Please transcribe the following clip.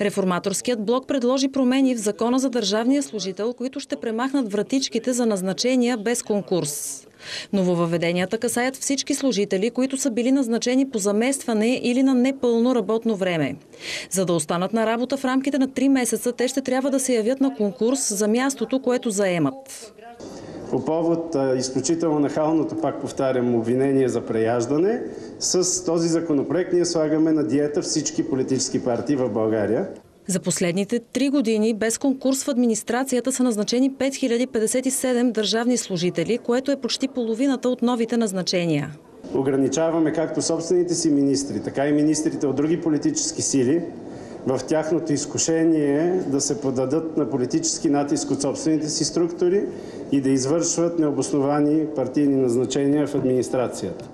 Реформаторският блок предложи промени в закона за държавния служител, които ще премахнат вратичките за назначения без конкурс. Нововъведенията касаят всички служители, които са били назначени по заместване или на непълно работно време. За да останат на работа в рамките на 3 месеца, те ще трябва да се явят на конкурс за мястото, което заемат. По повод а, изключително нахалното, пак повтарям, обвинение за преяждане, с този законопроект ние слагаме на диета всички политически партии в България. За последните три години без конкурс в администрацията са назначени 5057 държавни служители, което е почти половината от новите назначения. Ограничаваме както собствените си министри, така и министрите от други политически сили в тяхното изкушение да се подадат на политически натиск от собствените си структури и да извършват необосновани партийни назначения в администрацията.